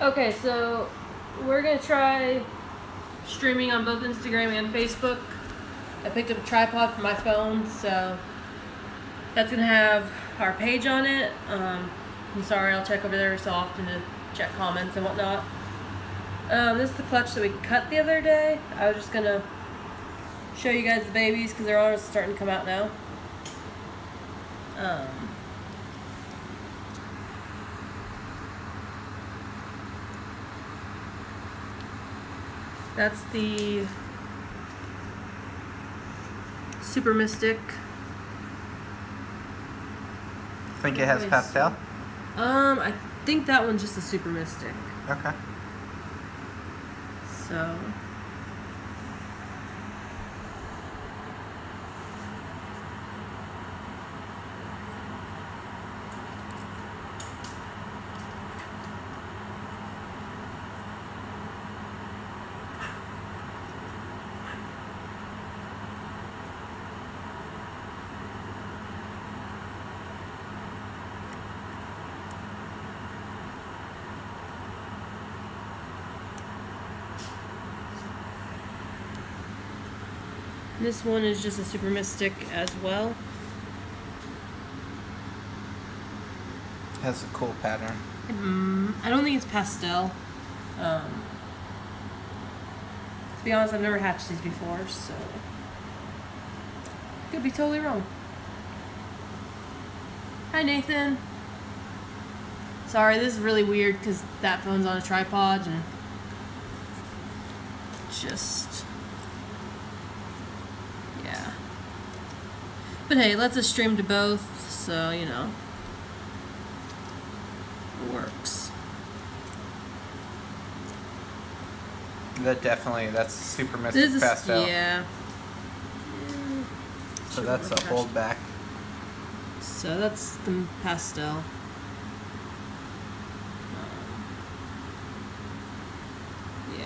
Okay, so we're gonna try streaming on both Instagram and Facebook. I picked up a tripod for my phone, so that's gonna have our page on it. Um, I'm sorry, I'll check over there so often to check comments and whatnot. Um, this is the clutch that we cut the other day. I was just gonna show you guys the babies because they're all starting to come out now. Um, That's the Super Mystic. Think it has pastel? Um, I think that one's just a Super Mystic. Okay. So. This one is just a Super Mystic as well. Has a cool pattern. Mm, I don't think it's pastel. Um, to be honest, I've never hatched these before, so could be totally wrong. Hi, Nathan. Sorry, this is really weird because that phone's on a tripod and just yeah. But hey, let's us stream to both, so you know works. That definitely, that's super mystic This is pastel. yeah. So that's a hold back. So that's the pastel. Um, yeah.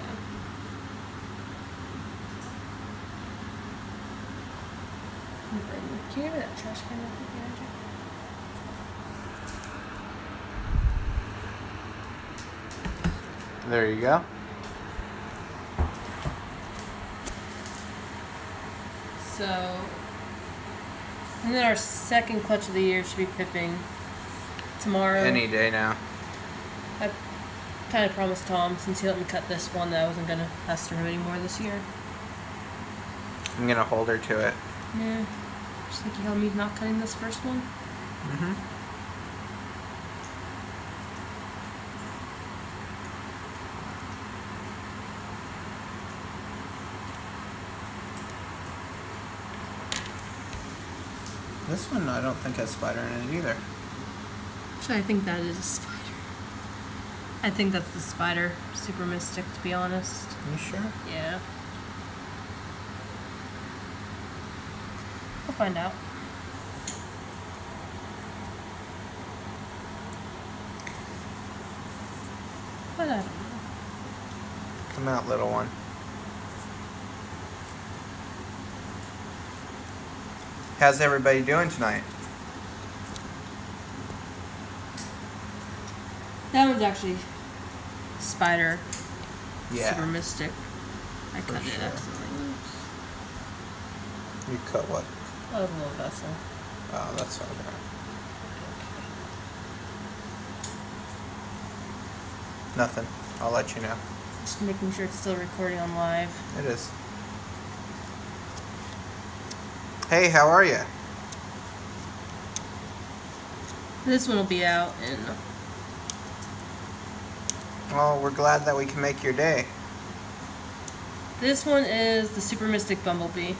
Can you hear that trash can real quick, Andrew? There you go. So, and then our second clutch of the year should be pipping tomorrow. Any day now. I kind of promised Tom, since he let me cut this one, that I wasn't gonna pester him anymore this year. I'm gonna hold her to it. Yeah. Just think you held me not cutting this first one. Mm-hmm. This one I don't think has spider in it either. Actually, I think that is a spider. I think that's the spider super mystic, to be honest. You sure? Yeah. We'll find out. But I don't know. Come out, little one. How's everybody doing tonight? That one's actually spider Yeah. super mystic. I cut it sure. accidentally. You cut what? Oh, little vessel. Oh, that's okay. Nothing. I'll let you know. Just making sure it's still recording on live. It is. Hey, how are you? This one will be out in Well, we're glad that we can make your day. This one is the Super Mystic Bumblebee.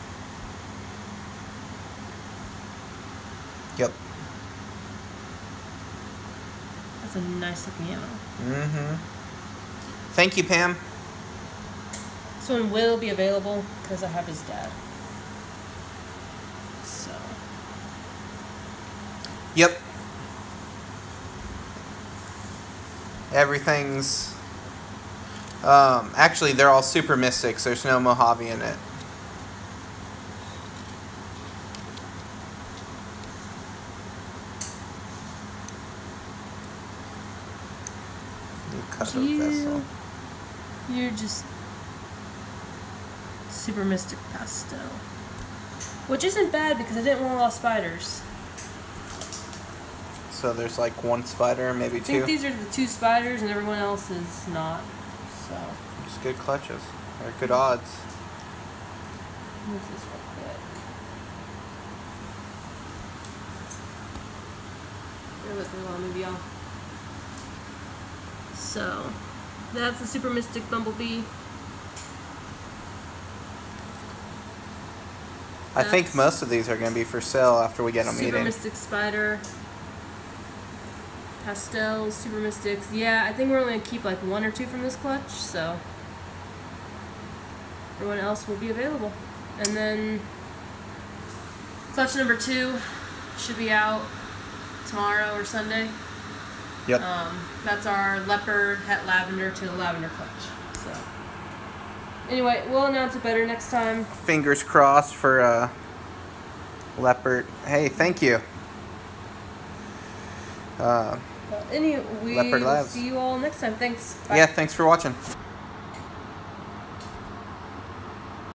A nice looking animal. Mm-hmm. Thank you, Pam. This one will be available because I have his dad. So, Yep. Everything's. Um, actually, they're all super mystics. There's no Mojave in it. You cut of you, vessel. you're just super mystic pastel, which isn't bad because I didn't want a lot of spiders. So there's like one spider, maybe two? I think two. these are the two spiders, and everyone else is not. So, Just good clutches. Or good odds. move this real quick. Bear with me while I move y'all. So, that's the Super Mystic Bumblebee. I think most of these are going to be for sale after we get them Super eating. Mystic Spider. Pastels, Super Mystics. Yeah, I think we're only gonna keep like one or two from this clutch, so everyone else will be available. And then clutch number two should be out tomorrow or Sunday. Yep. Um, that's our leopard het lavender to the lavender clutch. So anyway, we'll announce it better next time. Fingers crossed for uh, leopard. Hey, thank you. Uh, But any, we Leopard Labs. see you all next time. Thanks. Bye. yeah, thanks for watching.